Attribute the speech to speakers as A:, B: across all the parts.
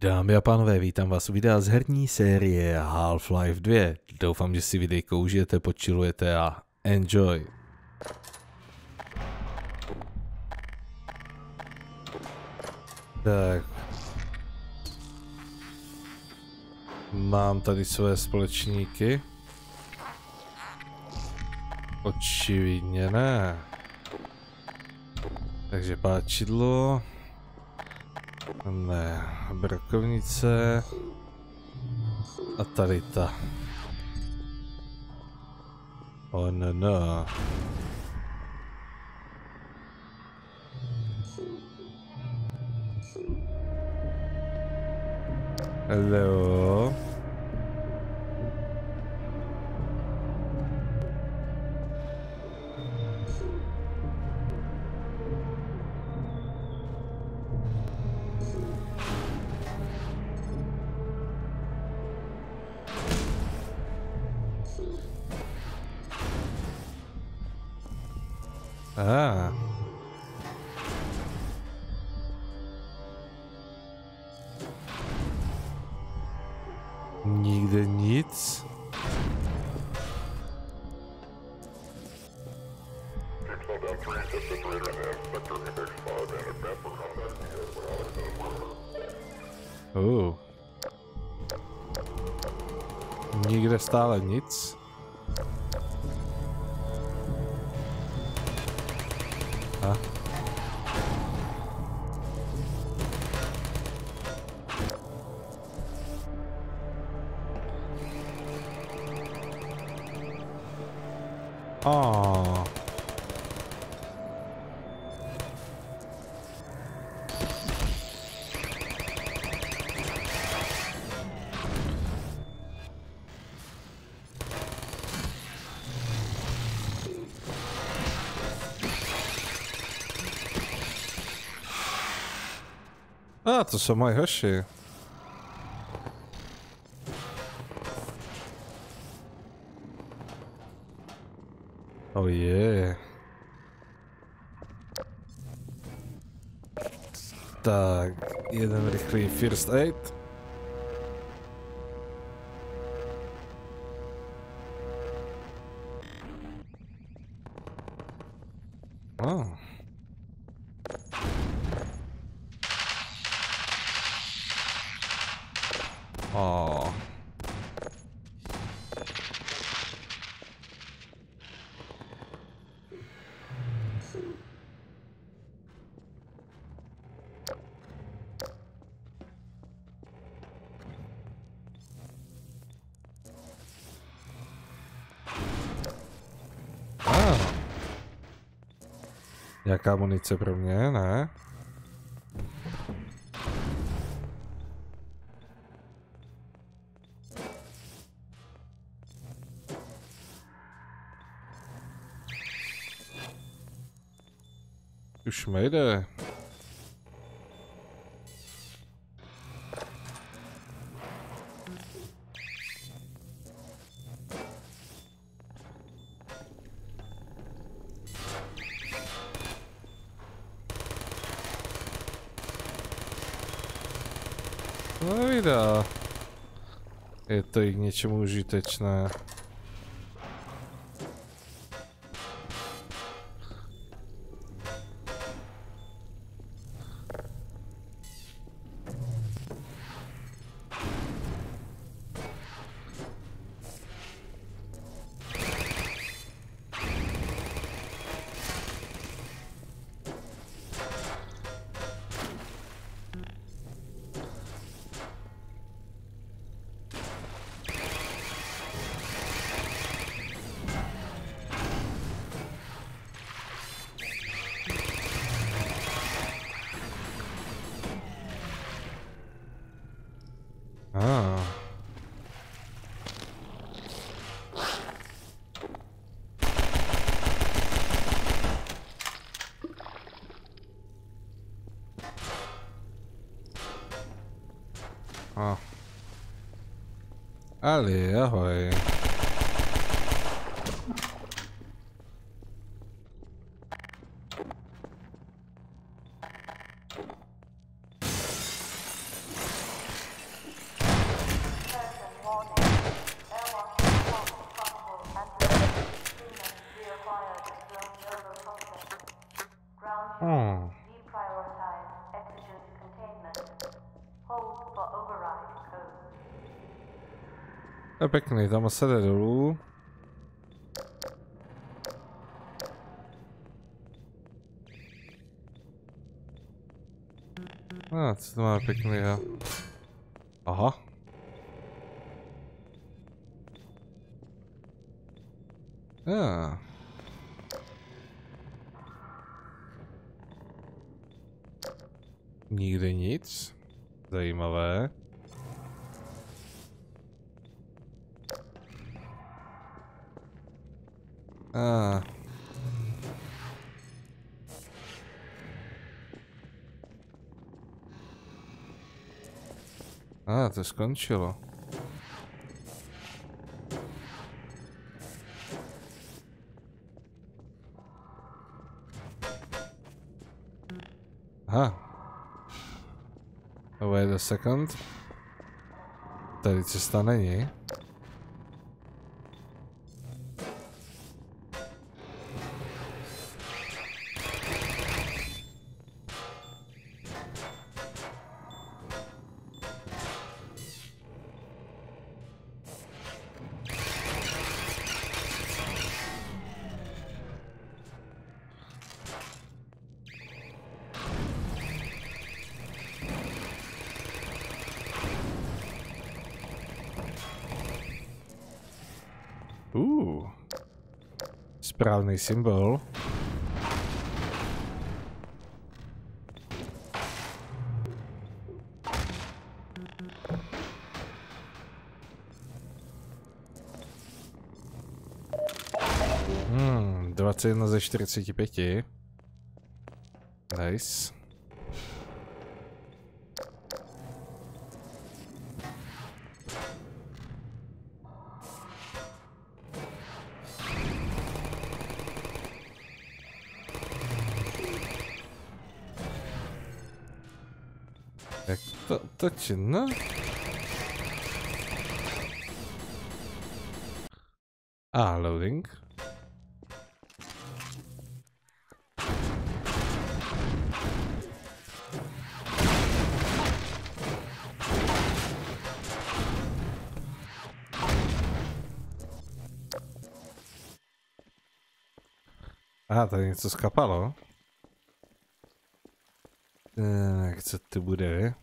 A: Dámy a pánové, vítám vás u videa z herní série Half-Life 2. Doufám, že si videjko užijete, počilujete a enjoy. Tak. Mám tady své společníky. Očividně ne. Takže páčidlo. Ne, brokovnice. A tady ta. Oh no no. Hello. Nikde nic. Oh. Nikde stále nic. To jsou moji hoši. Oh yeah. Tak, jeden rychlý first aid. Jaká munice pro mě, ne? Už mi jde. No i da. E, to i nie ćemu użyteczne. Allez, ahoj. To je pěkný, tam se jde dolů. A, ah, co to má pěkný, jo. Aha. Ah. Nikde nic. Zajímavé. Ah. A, ah, to skončilo. Aha. Wait a second. Tady cesta není. Symbol. Hmm, 21 ze 45. Nice. Točí, no? Ah, loading. A, tady něco skapalo. Tak, co to bude?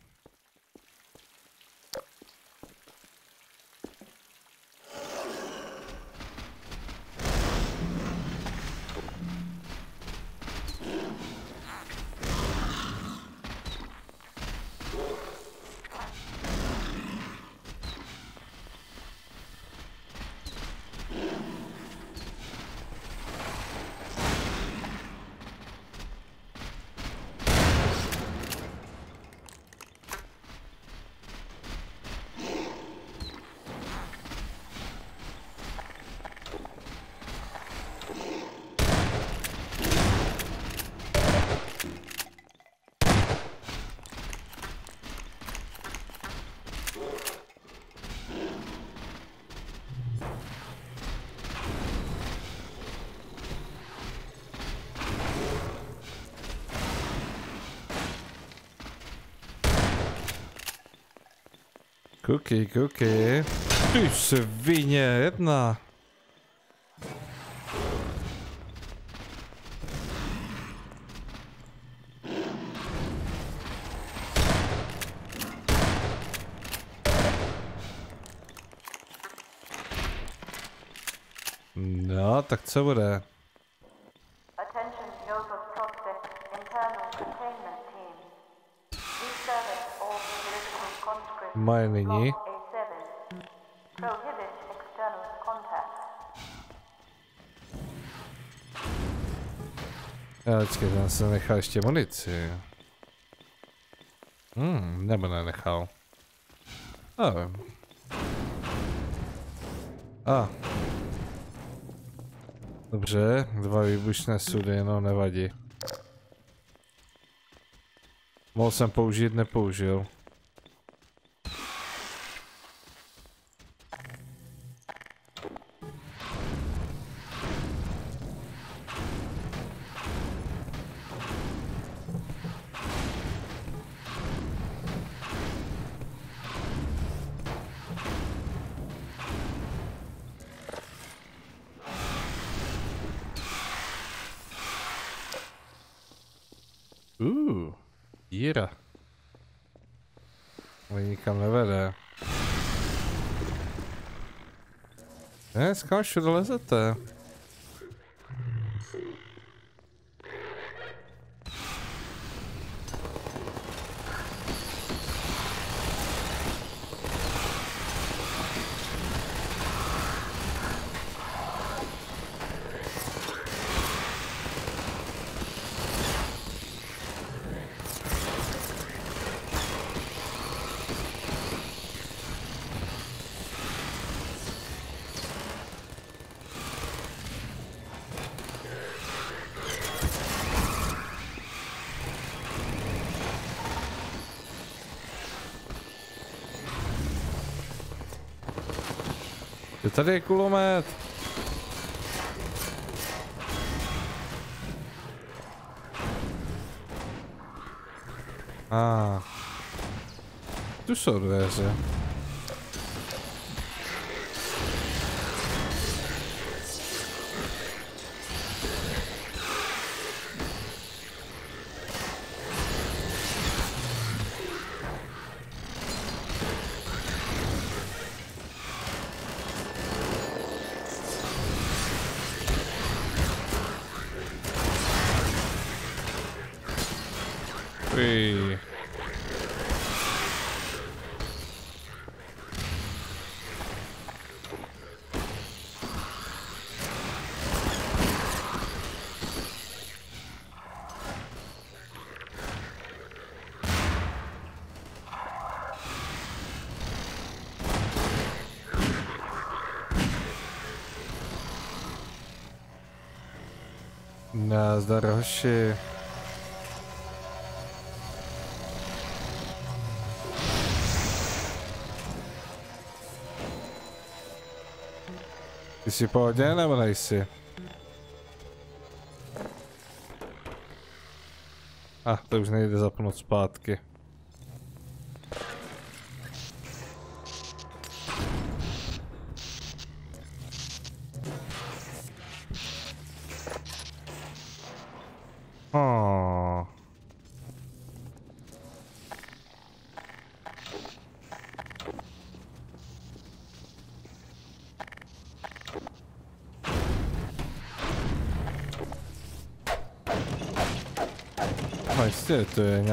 A: Koukej, koukej. Ty svině, jedna. No, tak co bude? Nyní. Já vždycky tam se nechal ještě munici. Hmm, nebo nenechal. A. A. Dobře, dva výbušné sudy, no nevadí. Mohl jsem použít, nepoužil. Dneska všude lezete. Je tady kulomet. A. Ah. Tu jsou dveře. Nazdar hoši. Ty jsi pohodě nebo nejsi? A, ah, to už nejde zapnout zpátky.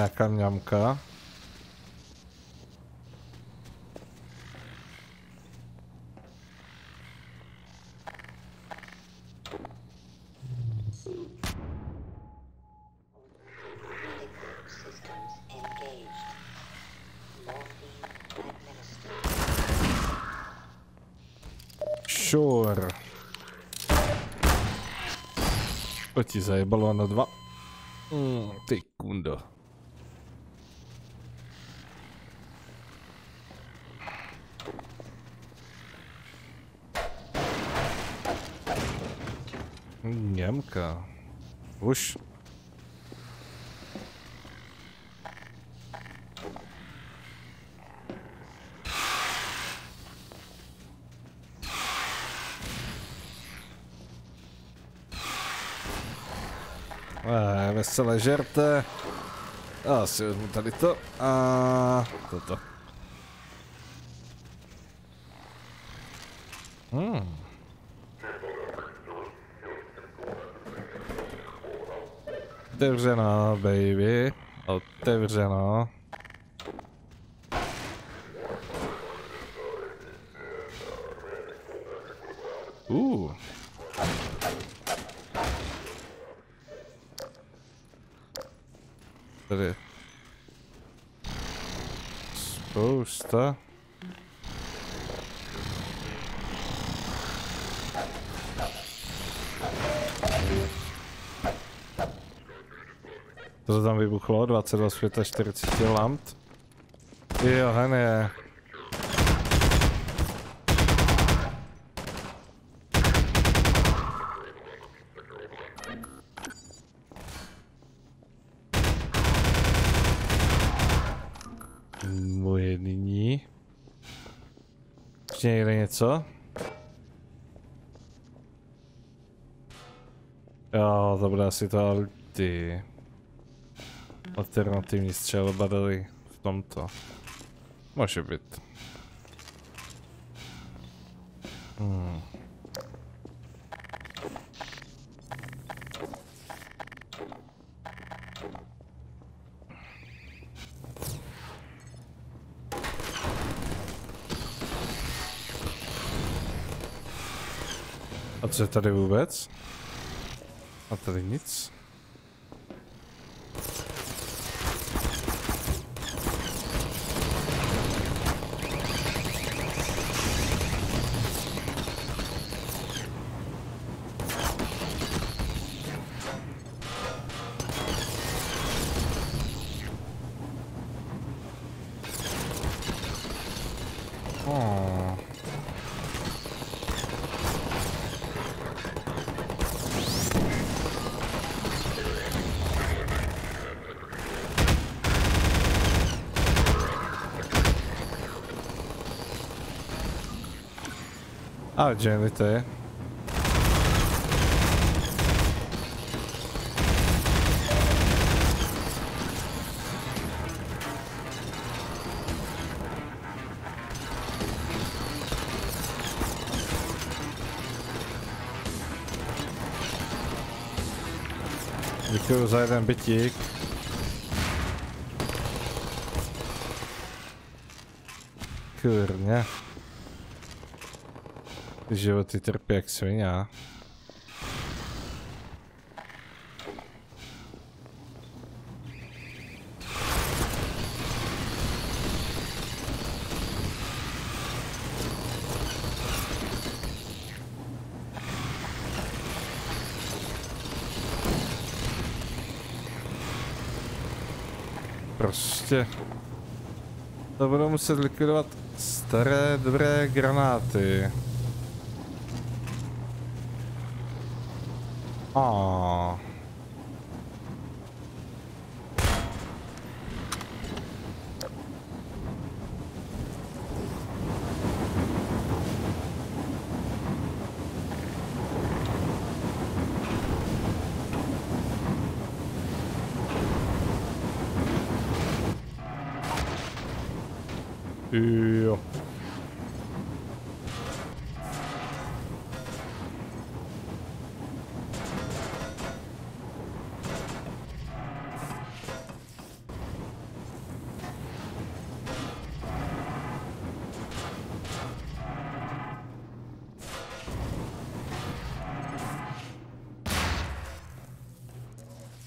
A: Jistě, to je nějaká mňamka. Sure. To ti zajebalo na dva. Mm, ty kundo. Němka. Už. Eh, veselé žerte. Asi vezmu tady to a toto. Otevřená, baby. Otevřená. Uh. Tady. Spousta. To tam vybuchlo, 22 světa 40 lamp. Jo, hen je. Moje nyní. Ještě někde něco? Jo, to bude asi to ty. Alternativní střelobadely v tomto. Může být. Hmm. A co je tady vůbec? A tady nic. Oh. A Jenny za jeden bytík. Kurně. Ty životy trpí jak svině. Prostě. To budou muset likvidovat staré dobré granáty. A. A,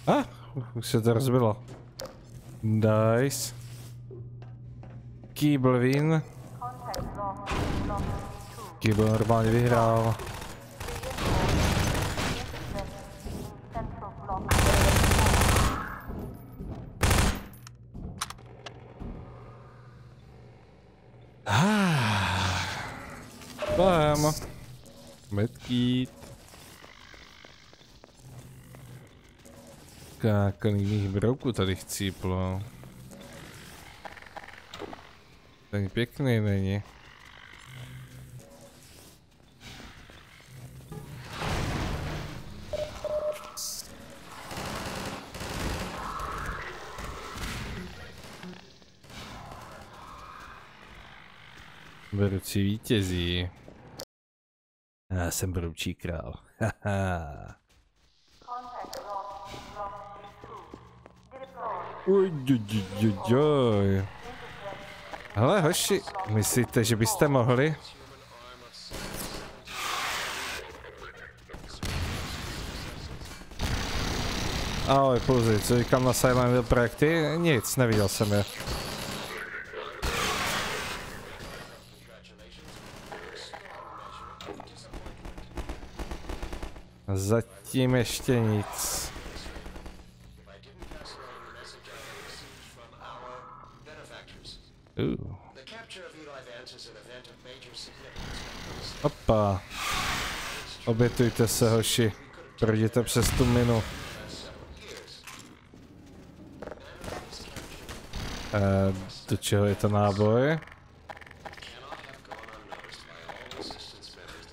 A: ah, už se to rozbilo. Nice. Kýblvin. Kýbl normálně vyhrál. Bam. Medkít. Kákaný brouků tady chcíplo. Ten pěkný není. Vedoucí vítězí. Já jsem broučí král. Haha. Hele, hoši, myslíte, že byste mohli? Ahoj, Pluzi, co říkám na Silent Hill projekty? Nic, neviděl jsem je. Zatím ještě nic. Ooh. Opa. Obětujte se, hoši. Projděte přes tu minu. Eh, do čeho je to náboj?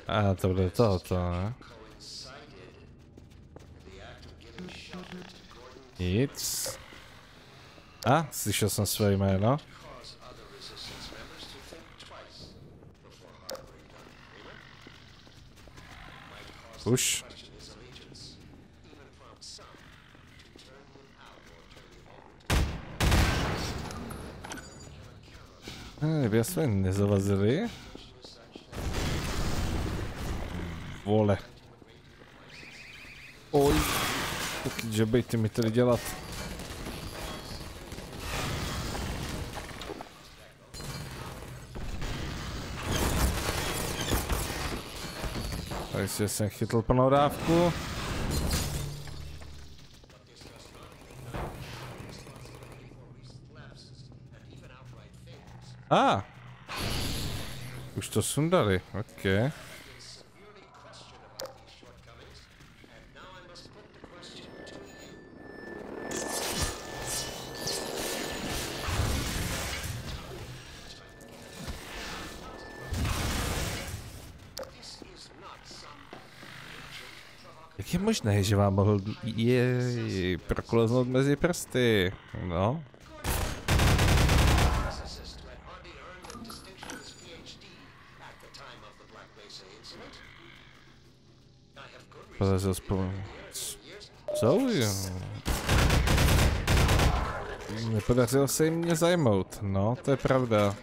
A: A to bude tohoto, ne? Nic.
B: A, slyšel jsem své jméno. Už. Kdyby jsme nezavazili. Vole. Oj. Že by ty mi tady dělat. Takže jsem chytl plnou dávku. A. Ah. Už to sundali, ok. Jak možné, že vám mohl je prokloznout mezi prsty? No. Podařil spolu. Co? Nepodařilo se jim mě zajmout, no, to je pravda.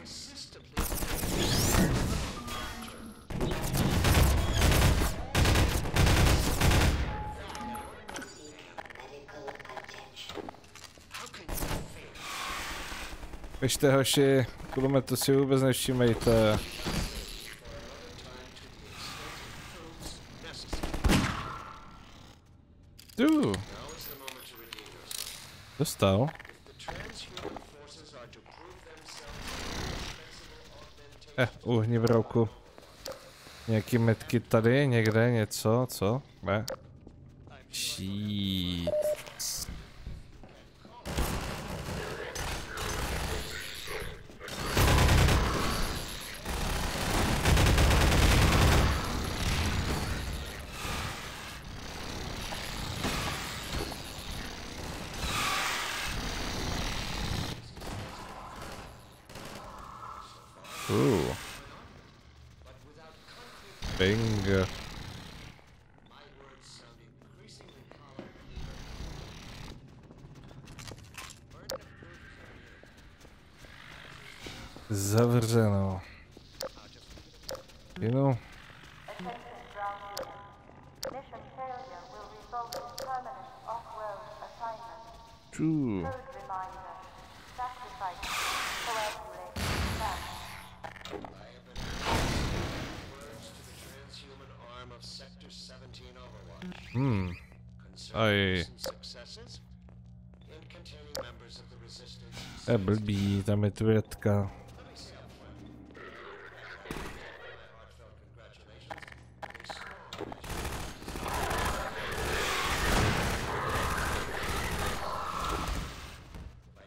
B: Běžte hoši, kulometu si vůbec nevšímejte. Tu. Dostal. Eh, uhni v roku. Nějaký metky tady, někde, něco, co? Ne. Shit.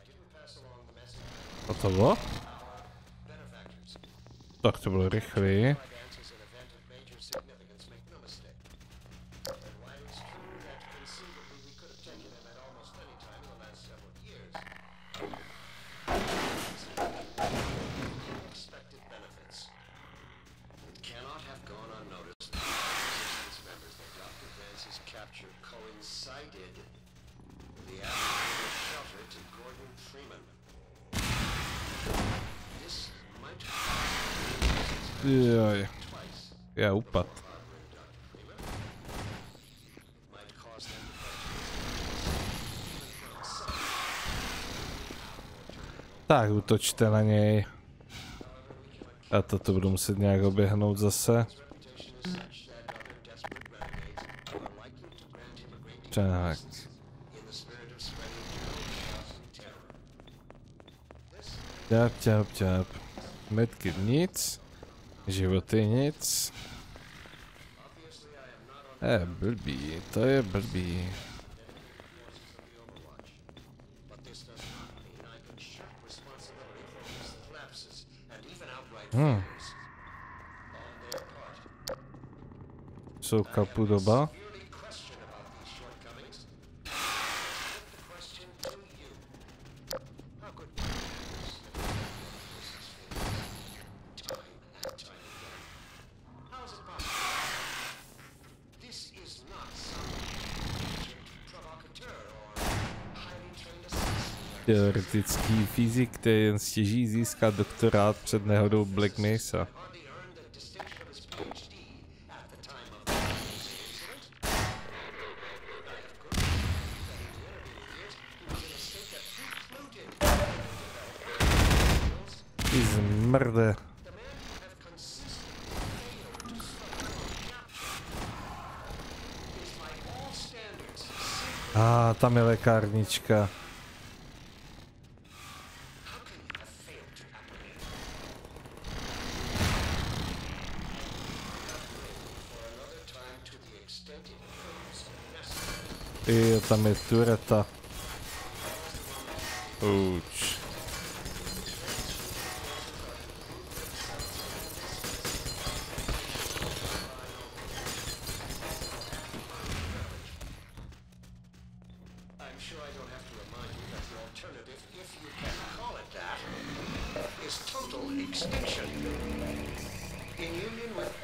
A: Didn't pass along the message,
B: Hotovo? Tak to bylo rychlý.
A: Assistance in the spirit of spreading general chaos and terror. This
B: Ťap, ťap, ťap. Metky nic. Životy nic. Je blbý, to je blbý.
A: Hmm. Co, kapudoba?
B: Teoretický fyzik, který jen stěží získat doktorát před nehodou Black Mesa. Ty zmrde. A ah, tam je lékárnička.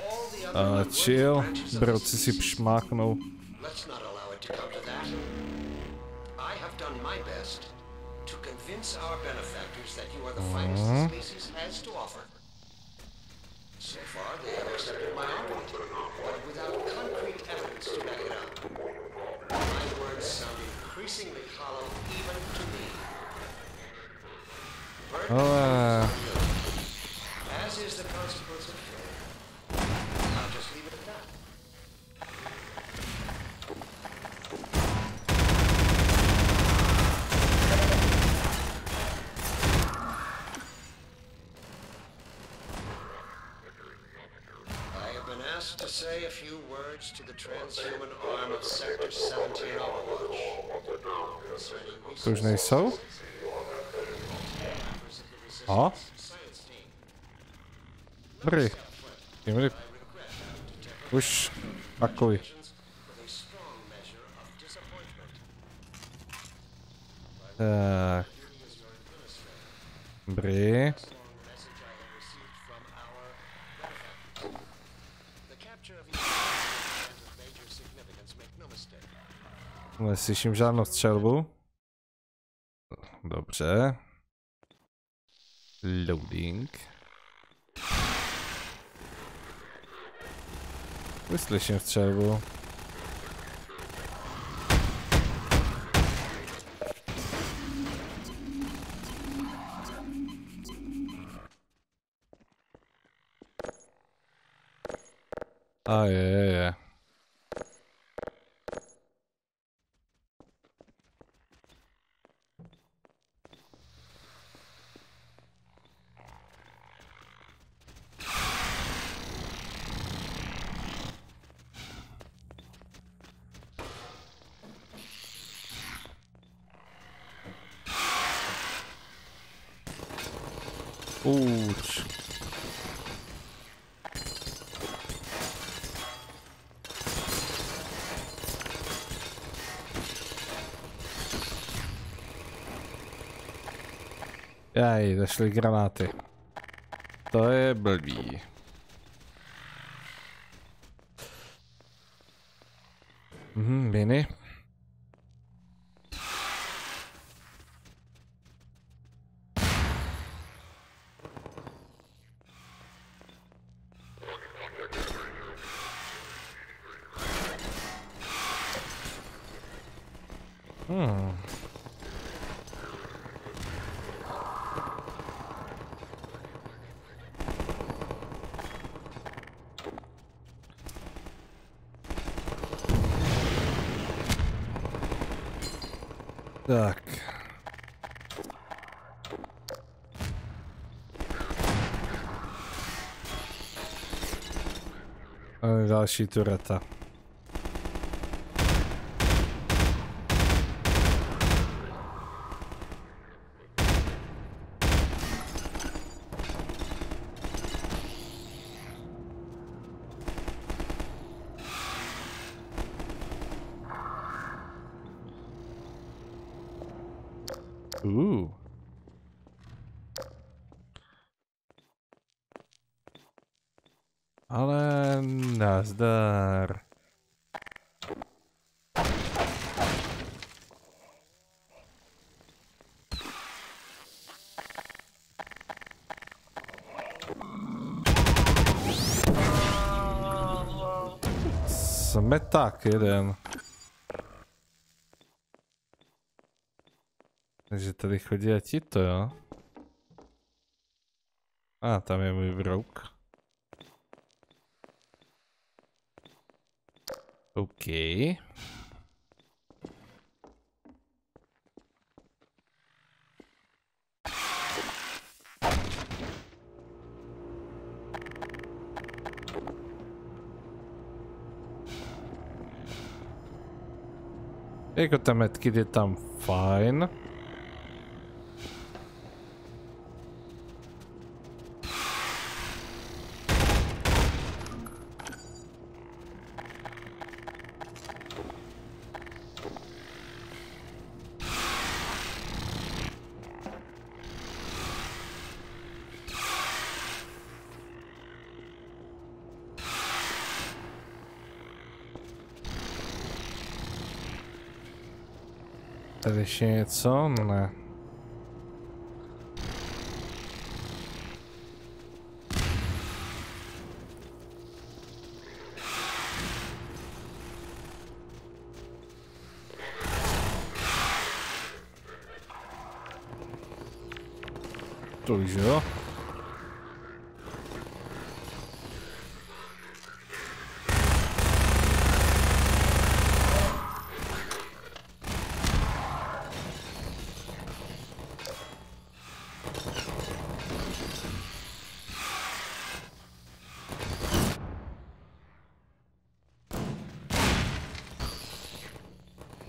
A: All the other
B: A
A: unworthy
B: chill,
A: the
B: si
A: species. My best to convince our benefactors that you are the finest the species has to offer. To say a few words to the transhuman arm of Sector 17 Overwatch.
B: To už nejsou? A? Dobrý. Jdeme Už takový. Tak. Dobrý. Jesteśmy żarną strzelbu. Dobrze. Loading. Wyslę się strzelbu. Ojej. Je, je, je. Ouch. Jaj, zašly granáty. To je blbý. Mhm, miny. Hmm. Tak. A další tureta. Uh. Ale nazdar.
A: Smeták jeden. Takže tady chodí a ti to, jo? A tam je můj brouk. OK. Jako ten medkit je tam fajn. Tady ještě něco?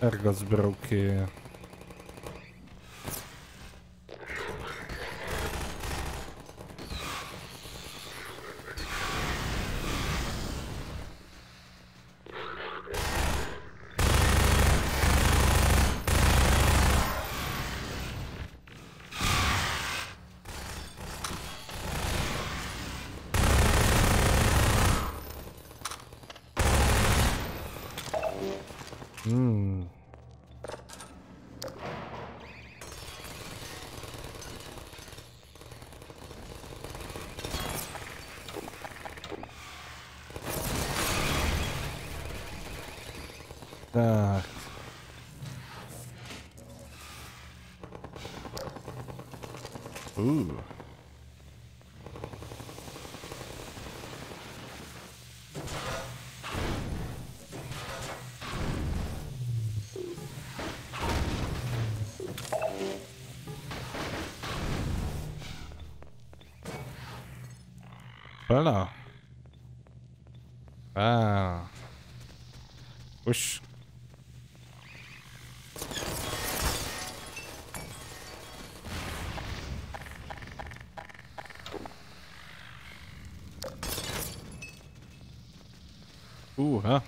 A: Ergo sbrucchi Plno. A. Už. Uh, ha.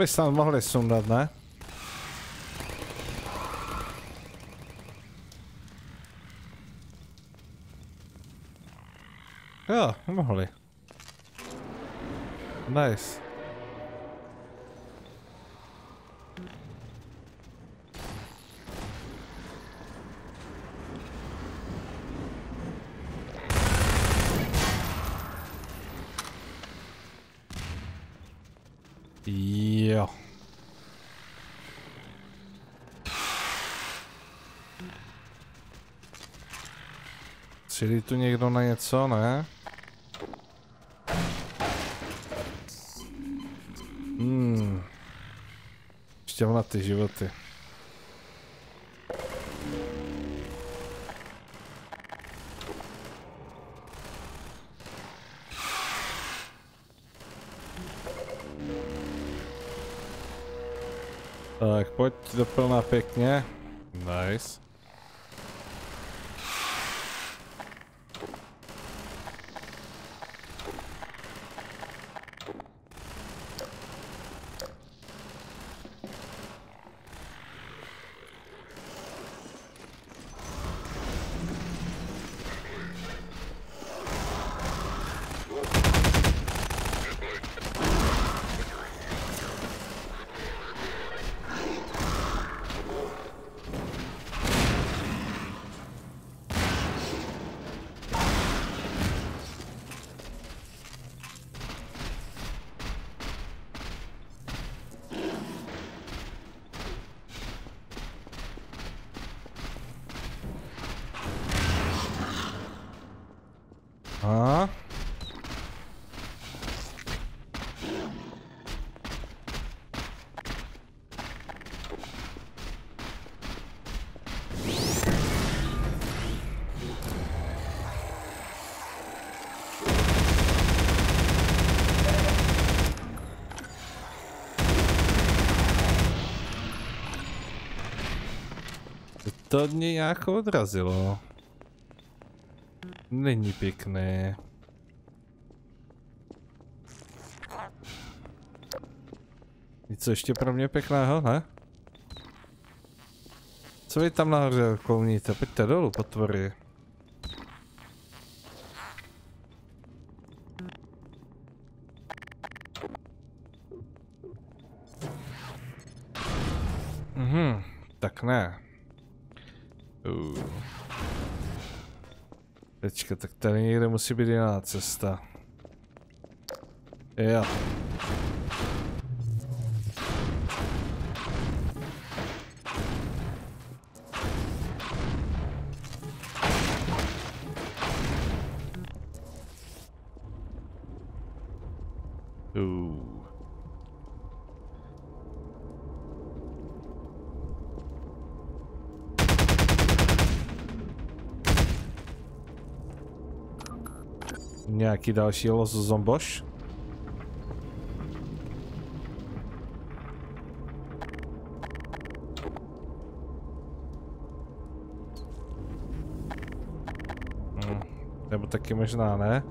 A: By snad mohli sundat, ne? Jo, mohli. Nice. Jo. Cílí tu někdo na něco, ne? Hmm. Šťavnaté životy. Tak, pojď doplná pěkně. Nice. A? To mě nějak odrazilo. Není pěkné. Něco ještě pro mě pěkného, ne? Co vy tam nahoře klouníte? Pojďte dolů, potvory. Mhm, tak ne. Teďka, tak tady někde musí být jiná cesta. Jo. Nějaký další los zomboš? Hm, Nebo taky možná ne?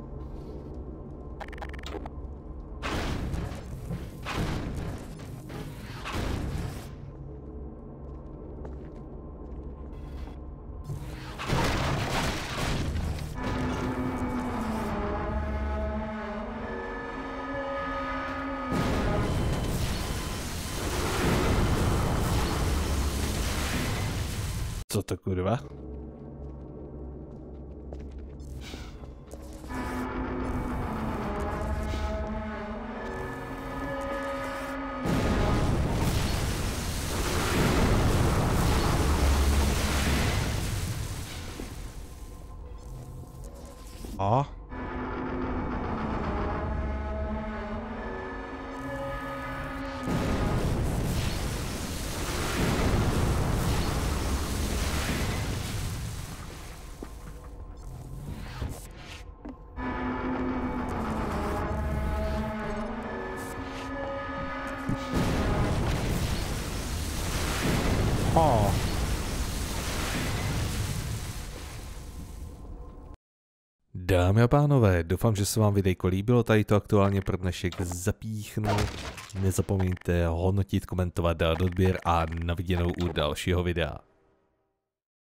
A: Co to kurva? A? Dámy a pánové, doufám, že se vám videjko líbilo, tady to aktuálně pro dnešek zapíchnu. Nezapomeňte hodnotit, komentovat, dát odběr a na viděnou u dalšího videa.